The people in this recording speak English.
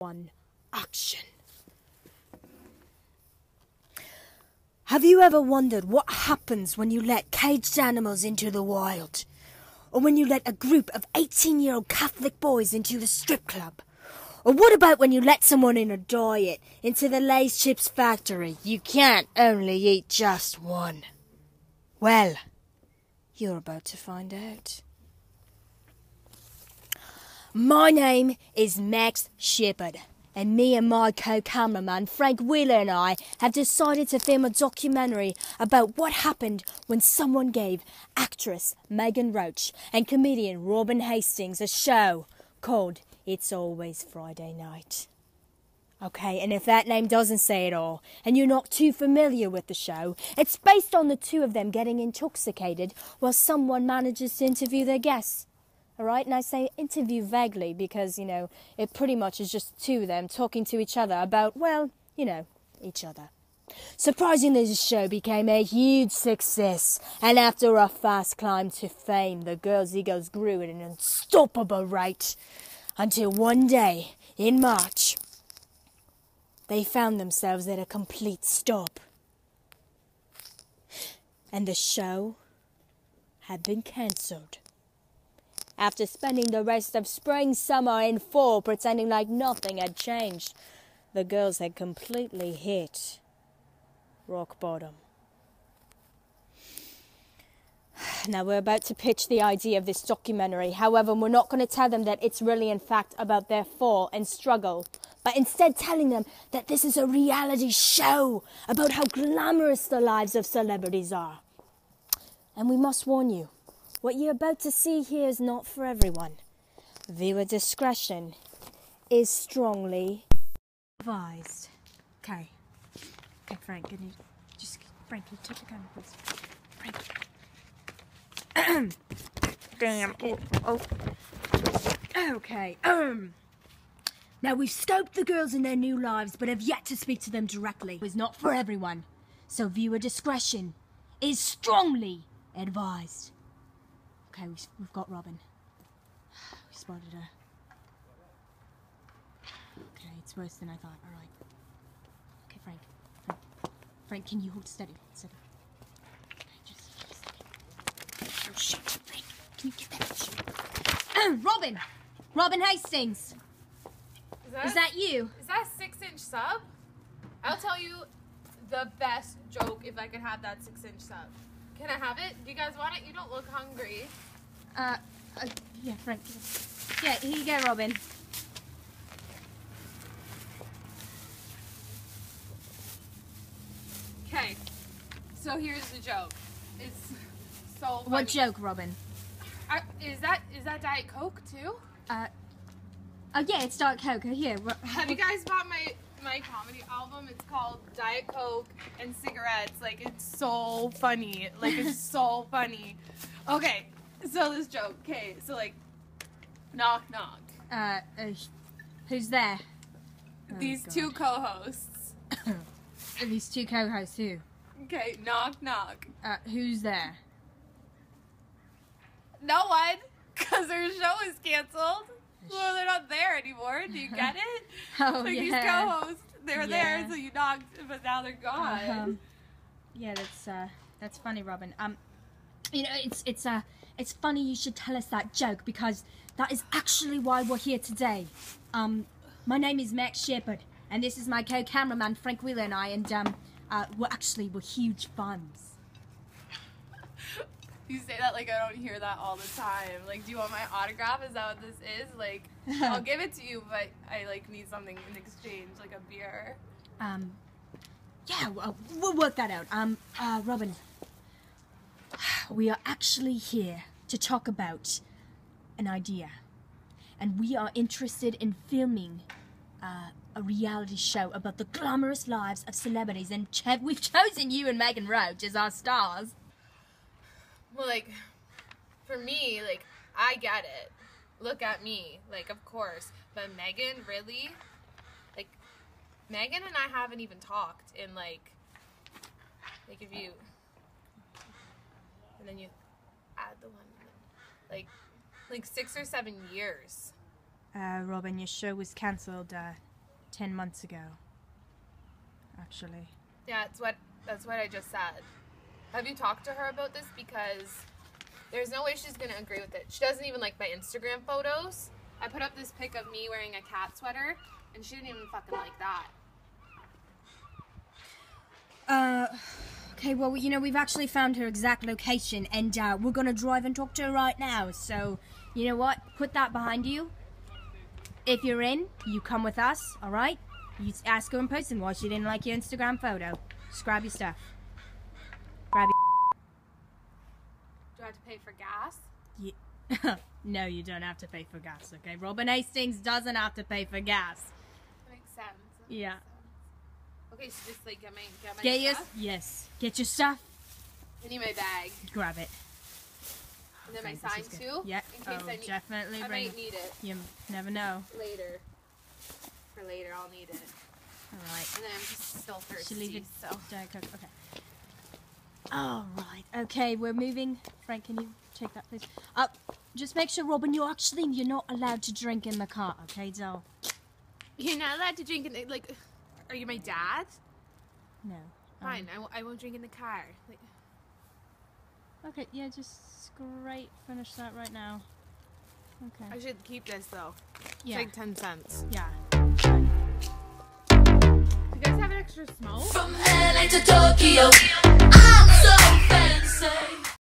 one action. Have you ever wondered what happens when you let caged animals into the wild? Or when you let a group of 18 year old Catholic boys into the strip club? Or what about when you let someone in a diet into the Lay's Chips factory? You can't only eat just one. Well, you're about to find out. My name is Max Shepard, and me and my co cameraman Frank Wheeler and I have decided to film a documentary about what happened when someone gave actress Meghan Roche and comedian Robyn Hastings a show called It's Always Friday Night. Okay, and if that name doesn't say it all, and you're not too familiar with the show, it's based on the two of them getting intoxicated while someone manages to interview their guests. Alright, and I say interview vaguely because, you know, it pretty much is just two of them talking to each other about, well, you know, each other. Surprisingly, the show became a huge success, and after a fast climb to fame, the girls' egos grew at an unstoppable rate. Until one day, in March, they found themselves at a complete stop. And the show had been cancelled. After spending the rest of spring, summer, and fall pretending like nothing had changed, the girls had completely hit rock bottom. Now we're about to pitch the idea of this documentary. However, we're not going to tell them that it's really, in fact, about their fall and struggle, but instead telling them that this is a reality show about how glamorous the lives of celebrities are. And we must warn you what you're about to see here is not for everyone. Viewer discretion is strongly advised. Okay. Okay, Frank, can you just. Frank, you take the camera, please? Frank. Damn. Oh, oh. Okay. Um. Now we've scoped the girls in their new lives, but have yet to speak to them directly. It's not for everyone, so viewer discretion is strongly advised. Okay, we, we've got Robyn. We spotted her. Okay, it's worse than I thought. All right. Okay, Frank. Frank, Frank can you hold steady? Steady. Okay, just, just. Oh shit, Frank, can you get that? Shit? Robyn, Robyn Hastings. Is that, Is that you? is that a six inch sub? I'll tell you the best joke if I could have that six inch sub. Can I have it? Do you guys want it? You don't look hungry. Uh, uh yeah, Frank. Yeah, here you go, Robyn. Okay, so here's the joke. It's so funny. What joke, Robyn? I, is that is that Diet Coke too? Uh, oh yeah, it's Dark Coke. Here. Have you guys bought my my comedy album? It's called Diet Coke and Cigarettes. Like it's so funny. Like it's so funny. Okay, so this joke. Okay, so like, knock knock. Uh, uh who's there? Oh, These God. two co-hosts. These two co-hosts. Who? Okay, knock knock. Uh, who's there? No one, because their show is canceled. Well, they're not there anymore. Do you get it? Oh like these yeah. co-hosts, they were Yeah. there, so you knocked, but now they're gone. Um, yeah, that's uh, that's funny, Robyn. Um, you know, it's it's uh, it's funny you should tell us that joke because that is actually why we're here today. Um, my name is Max Shepard, and this is my co-cameraman Frank Wheeler and I, and um, uh, we're actually we're huge fans. You say that like I don't hear that all the time. Like, do you want my autograph? Is that what this is? Like, I'll give it to you, but I like need something in exchange, like a beer. Um, yeah, well, we'll work that out. Um, uh, Robyn, we are actually here to talk about an idea, and we are interested in filming uh, a reality show about the glamorous lives of celebrities, and ch- we've chosen you and Meghan Roche as our stars. Well, like, for me, like, I get it. Look at me, like, of course. But Meghan, really? Like, Meghan and I haven't even talked in, like, like, if you, and then you add the one, like, like six or seven years. Uh, Robyn, your show was cancelled uh, ten months ago. Actually. Yeah, it's what that's what I just said. Have you talked to her about this? Because there's no way she's gonna agree with it. She doesn't even like my Instagram photos. I put up this pic of me wearing a cat sweater, and she didn't even fucking like that. Uh, okay, well, you know, we've actually found her exact location, and uh, we're gonna drive and talk to her right now. So, you know what? Put that behind you. If you're in, you come with us, alright? You ask her in person why she didn't like your Instagram photo. Just grab your stuff. Grab Do I have to pay for gas? your. no, you don't have to pay for gas, okay? Robyn Hastings doesn't have to pay for gas. That makes sense. That Yeah. makes sense. Okay, so just like get my get my Get your. Yes. Get your stuff. I need my bag, Grab it. and then my Okay, this sign too. Yeah. In case oh, I need. definitely I bring. might need it You never know. later. For later, I'll need it. All right. And then I'm just still thirsty. Should leave it. So. Okay. All right. Okay, we're moving. Frank, can you take that, please? Up. just make sure, Robyn, you're actually you're not allowed to drink in the car. Okay, so you're not allowed to drink in the, like. Are you my dad? no. Um, Fine, I, w- I won't drink in the car. Like, Okay. Yeah. Just great. Finish that right now. Okay. I should keep this though. It's Yeah. like ten cents. Yeah. Do you guys have an extra smoke? From LA to Tokyo, Fancy.